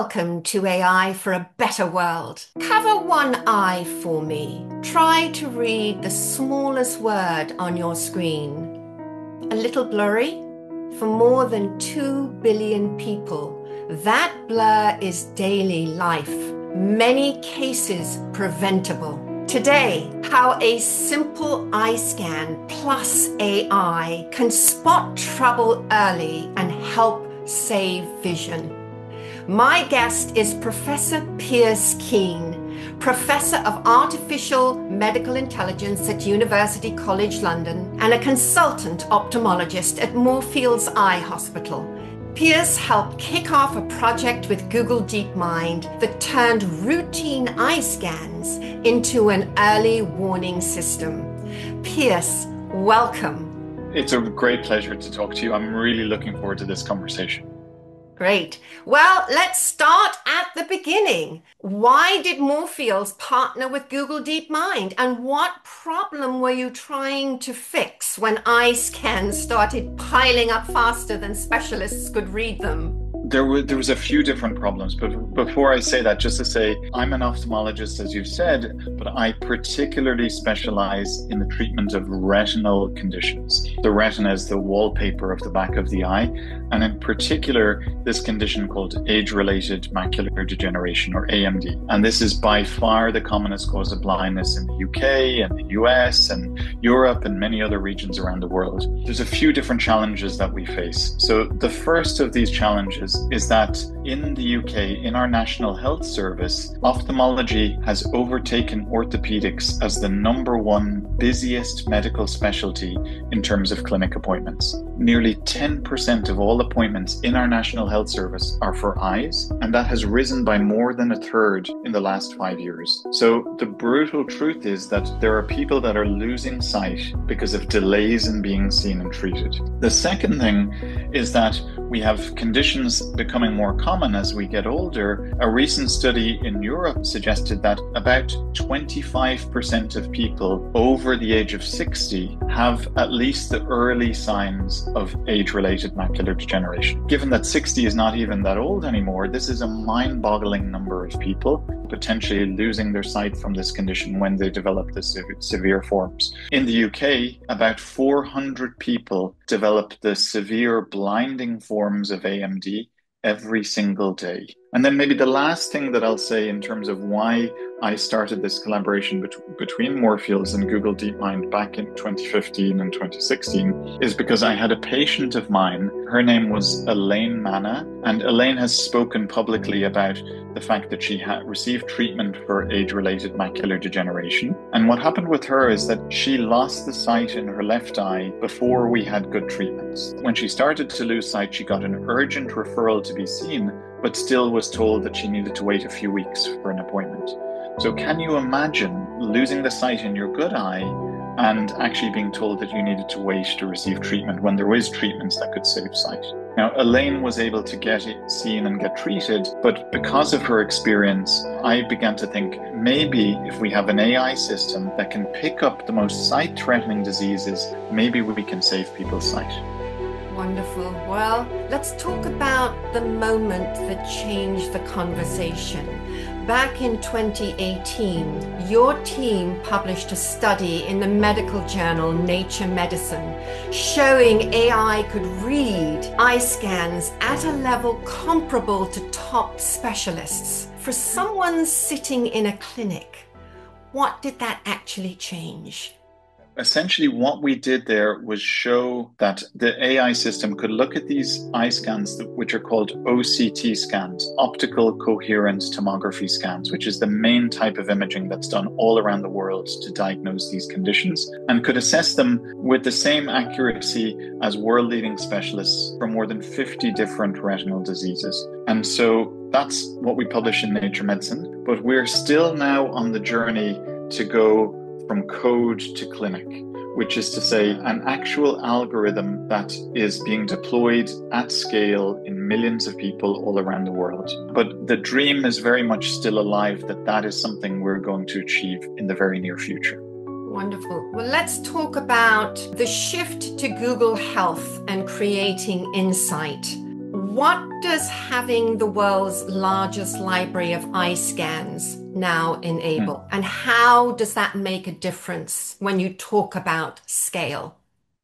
Welcome to AI for a Better World. Cover one eye for me. Try to read the smallest word on your screen. A little blurry? For more than 2 billion people, that blur is daily life, many cases preventable. Today, how a simple eye scan plus AI can spot trouble early and help save vision. My guest is Professor Pearse Keane, Professor of Artificial Medical Intelligence at University College London and a consultant ophthalmologist at Moorfields Eye Hospital. Pearse helped kick off a project with Google DeepMind that turned routine eye scans into an early warning system. Pearse, welcome. It's a great pleasure to talk to you. I'm really looking forward to this conversation. Great. Well, let's start at the beginning. Why did Moorfields partner with Google DeepMind? And what problem were you trying to fix when eye scans started piling up faster than specialists could read them? There were there was a few different problems but before i say that just to say i'm an ophthalmologist as you've said but i particularly specialize in the treatment of retinal conditions. The retina is the wallpaper of the back of the eye and in particular this condition called age-related macular degeneration or amd and this is by far the commonest cause of blindness in the uk and the us and europe and many other regions around the world. There's a few different challenges that we face. So the first of these challenges is that in the UK, in our National Health Service, ophthalmology has overtaken orthopedics as the number one busiest medical specialty in terms of clinic appointments. Nearly 10% of all appointments in our National Health Service are for eyes, and that has risen by more than a third in the last five years. So the brutal truth is that there are people that are losing sight because of delays in being seen and treated. The second thing is that we have conditions becoming more common as we get older. A recent study in Europe suggested that about 25% of people over the age of 60 have at least the early signs of age related macular degeneration. Given that 60 is not even that old anymore, this is a mind boggling number of people potentially losing their sight from this condition when they develop the severe forms. In the UK, about 400 people develop the severe blinding forms of AMD every single day. And then maybe the last thing that I'll say in terms of why I started this collaboration bet- between Moorfields and Google DeepMind back in 2015 and 2016 is because I had a patient of mine. Her name was Elaine Manna, and Elaine has spoken publicly about the fact that she had received treatment for age-related macular degeneration. And what happened with her is that she lost the sight in her left eye before we had good treatments. When she started to lose sight, she got an urgent referral to be seen, but still was told that she needed to wait a few weeks for an appointment. So, can you imagine losing the sight in your good eye and actually being told that you needed to wait to receive treatment when there is treatments that could save sight? Now, Elaine was able to get it seen and get treated, but because of her experience, I began to think maybe if we have an AI system that can pick up the most sight threatening diseases, maybe we can save people's sight. Wonderful. Well, let's talk about the moment that changed the conversation. Back in 2018, your team published a study in the medical journal Nature Medicine showing AI could read eye scans at a level comparable to top specialists. For someone sitting in a clinic, what did that actually change? Essentially what we did there was show that the AI system could look at these eye scans, which are called OCT scans, optical coherence tomography scans, which is the main type of imaging that's done all around the world to diagnose these conditions, and could assess them with the same accuracy as world leading specialists for more than 50 different retinal diseases. And so that's what we publish in Nature Medicine. But we're still now on the journey to go from code to clinic, which is to say, an actual algorithm that is being deployed at scale in millions of people all around the world. But the dream is very much still alive that that is something we're going to achieve in the very near future. Wonderful. Well, let's talk about the shift to Google Health and creating insight What does having the world's largest library of eye scans now enable? Mm. And how does that make a difference when you talk about scale?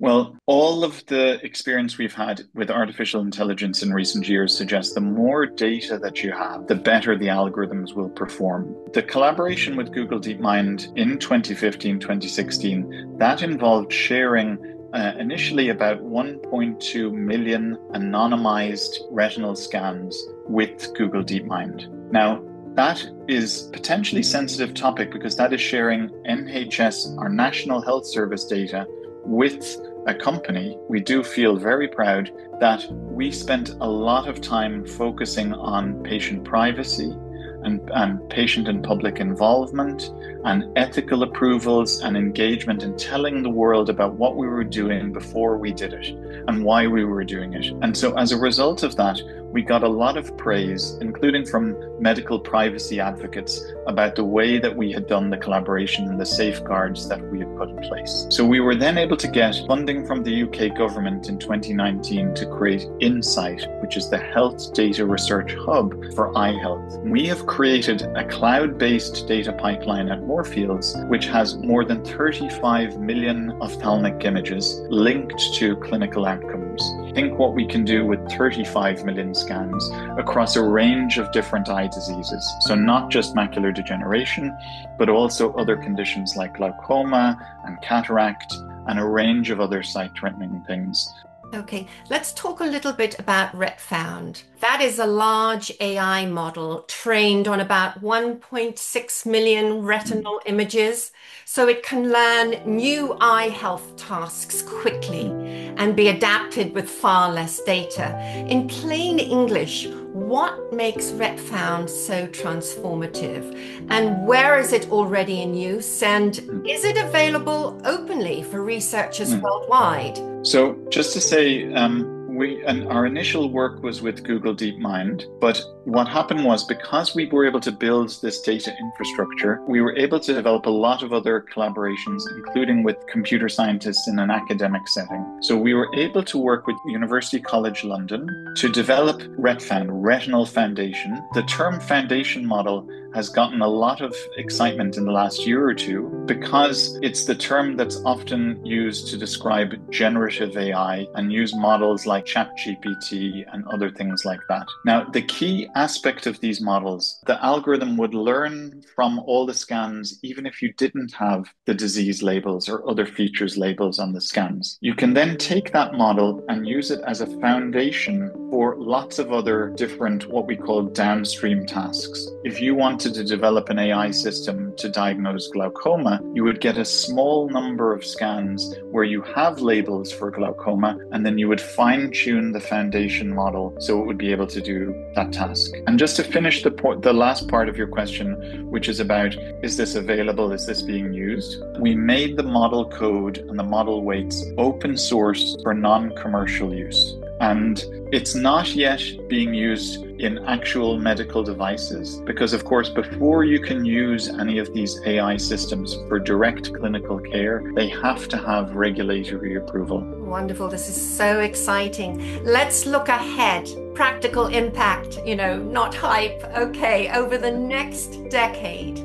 Well, all of the experience we've had with artificial intelligence in recent years suggests the more data that you have, the better the algorithms will perform. The collaboration with Google DeepMind in 2015 2016 that involved sharing uh, initially about 1.2 million anonymized retinal scans with Google DeepMind. Now, that is potentially sensitive topic because that is sharing NHS, our National Health Service data, with a company. We do feel very proud that we spent a lot of time focusing on patient privacy and, and patient and public involvement and ethical approvals and engagement and telling the world about what we were doing before we did it and why we were doing it. And so, as a result of that, we got a lot of praise, including from medical privacy advocates, about the way that we had done the collaboration and the safeguards that we had put in place. So we were then able to get funding from the UK government in 2019 to create Insight, which is the health data research hub for eye health. We have created a cloud based data pipeline at Moorfields, which has more than 35 million ophthalmic images linked to clinical outcomes. Think what we can do with 35 million scans across a range of different eye diseases. So, not just macular degeneration, but also other conditions like glaucoma and cataract and a range of other sight threatening things. Okay, let's talk a little bit about RetFound. That is a large AI model trained on about 1.6 million retinal images, so it can learn new eye health tasks quickly and be adapted with far less data. In plain English, what makes RetFound so transformative? And where is it already in use? And is it available openly for researchers mm. worldwide? So, just to say, um, we and our initial work was with Google DeepMind, but what happened was because we were able to build this data infrastructure, we were able to develop a lot of other collaborations, including with computer scientists in an academic setting. So we were able to work with University College London to develop RetFound, Retinal Foundation. The term foundation model has gotten a lot of excitement in the last year or two because it's the term that's often used to describe generative AI and use models like ChatGPT and other things like that. Now, the key aspect of these models, the algorithm would learn from all the scans, even if you didn't have the disease labels or other features labels on the scans. You can then take that model and use it as a foundation for lots of other different, what we call downstream tasks. If you want wanted to develop an AI system to diagnose glaucoma, you would get a small number of scans where you have labels for glaucoma, and then you would fine tune the foundation model so it would be able to do that task. And just to finish the, the last part of your question, which is about is this available? Is this being used? We made the model code and the model weights open source for non commercial use. And it's not yet being used in actual medical devices because, of course, before you can use any of these AI systems for direct clinical care, they have to have regulatory approval. Wonderful. This is so exciting. Let's look ahead. Practical impact, you know, not hype. Okay, over the next decade,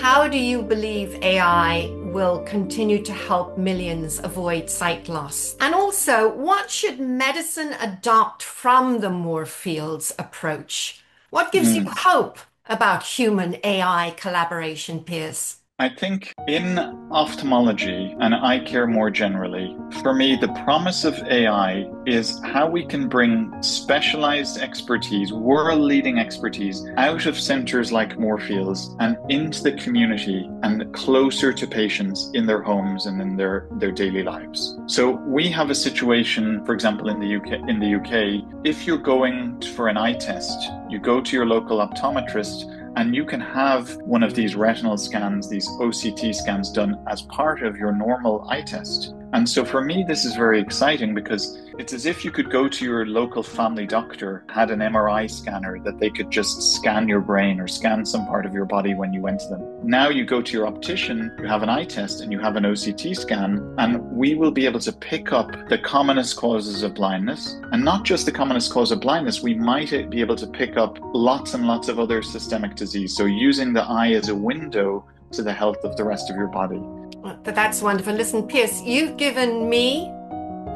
how do you believe AI will continue to help millions avoid sight loss? And also, what should medicine adopt from the Moorfields approach? What gives mm. you hmm. hope about human AI collaboration, Pearse? I think in ophthalmology and eye care more generally, for me, the promise of AI is how we can bring specialized expertise, world leading expertise, out of centers like Moorfields and into the community and closer to patients in their homes and in their, their daily lives. So we have a situation, for example, in the UK, in the UK, if you're going for an eye test, you go to your local optometrist and you can have one of these retinal scans, these OCT scans done as part of your normal eye test. And so for me, this is very exciting because it's as if you could go to your local family doctor, had an MRI scanner that they could just scan your brain or scan some part of your body when you went to them. Now you go to your optician, you have an eye test and you have an OCT scan, and we will be able to pick up the commonest causes of blindness. And not just the commonest cause of blindness, we might be able to pick up lots and lots of other systemic disease. So using the eye as a window to the health of the rest of your body. But that's wonderful. Listen, Pearse, you've given me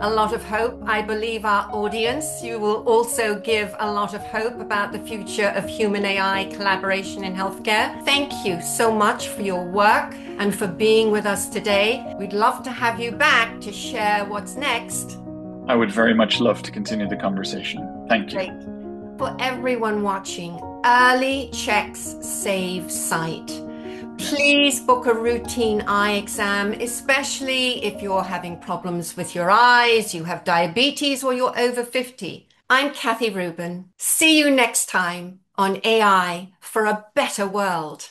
a lot of hope. I believe our audience, you will also give a lot of hope about the future of human AI collaboration in healthcare. Thank you so much for your work and for being with us today. We'd love to have you back to share what's next. I would very much love to continue the conversation. Thank you. Great. For everyone watching, Early Checks Save Sight. Please book a routine eye exam, especially if you're having problems with your eyes, you have diabetes, or you're over 50. I'm Cathy Rubin. See you next time on AI for a better world.